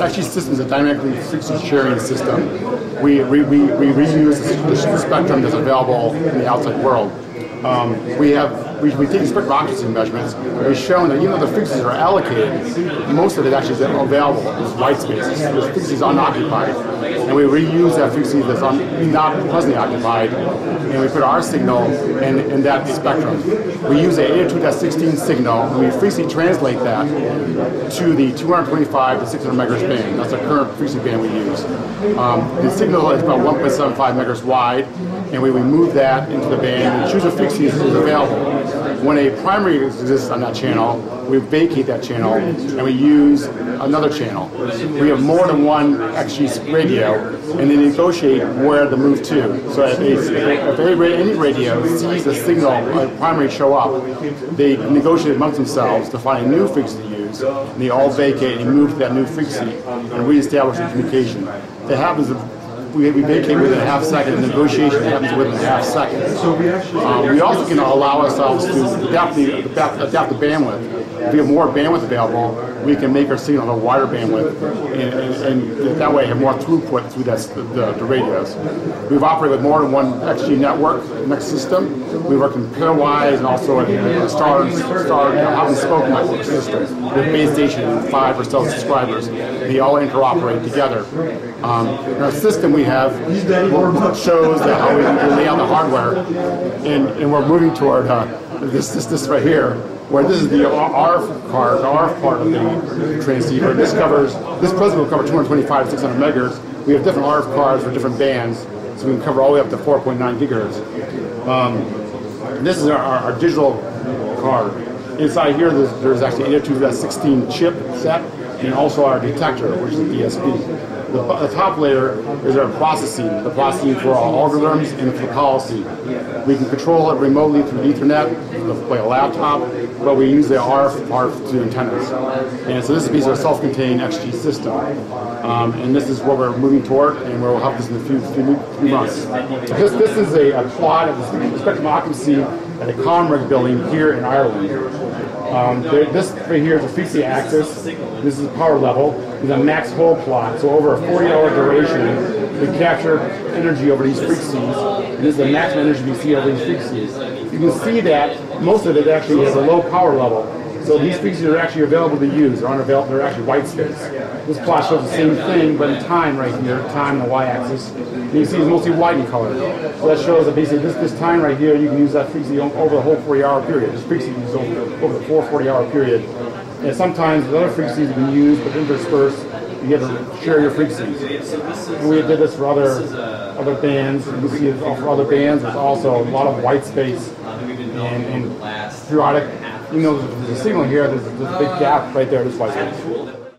actually system is a dynamically frequency sharing system. We, we, we, we reuse the spectrum that's available in the outside world. Um, we have we, we take spectrum occupancy measurements. We've shown that even though the frequencies are allocated, most of it actually is available as white spaces. The frequency is unoccupied, and we reuse that frequency that's un, not presently occupied, and we put our signal in, in that spectrum. We use a 802.16 signal, and we frequency translate that to the 225 to 600 megahertz band. That's the current frequency band we use. Um, the signal is about 1.75 megahertz wide, and we, we move that into the band and choose a frequency that is available. When a primary exists on that channel, we vacate that channel and we use another channel. We have more than one XG radio and they negotiate where to move to. So if, any radio sees a signal, a primary show up, they negotiate amongst themselves to find a new frequency to use and they all vacate and move to that new frequency and reestablish the communication. That happens we, we vacate within a half second. The negotiation happens within a half second. Um, we also can allow ourselves to adapt the, adapt, adapt the bandwidth. If we have more bandwidth available, we can make our signal a wider bandwidth, and, and, and that way have more throughput through that, the, the, radios. We've operated with more than one XG network next system. We work in pairwise and also in a star, star hub and spoke network system with base station and five or so subscribers. They all interoperate together. Um, our system we have shows that how we lay out the hardware, and, and we're moving toward uh, this, this, this right here, where this is the part, the RF part of the transceiver. This covers, this present will cover 225 to 600 megahertz. We have different RF cards for different bands, so we can cover all the way up to 4.9 gigahertz. Um, this is our, our, our, digital card. Inside here, there's, there's actually 802.16 chip set, and also our detector, which is the DSP. The, the, top layer is our processing, the processing for our algorithms and for policy. We can control it remotely through Ethernet, like a laptop, but we use the RF part to antennas. And so this is a self-contained XG system. Um, and this is what we're moving toward, and we'll have this in a few, few, few months. This, this is a, a plot of the spectrum occupancy at the ComReg building here in Ireland. Um, this right here is a frequency axis. This is the power level. This is a max hold plot. So over a 40-hour duration, we capture energy over these frequencies. And this is the maximum energy we see over these frequencies. You can see that most of it actually has a low power level. So these frequencies are actually available to use. They're unavailable. They're actually white space. This plot shows the same thing, but in time right here, time on the y-axis. You see it's mostly white in color. So that shows that basically this, this time right here, you can use that frequency over the whole 40-hour period. This frequency is over, over the 440-hour period. And sometimes the other frequencies have been used, but interspersed. You get to share your frequencies. And we did this for other other bands. You see it for other bands. There's also a lot of white space and, and periodic. You know, there's a signal here. There's, there's a big gap right there. White space.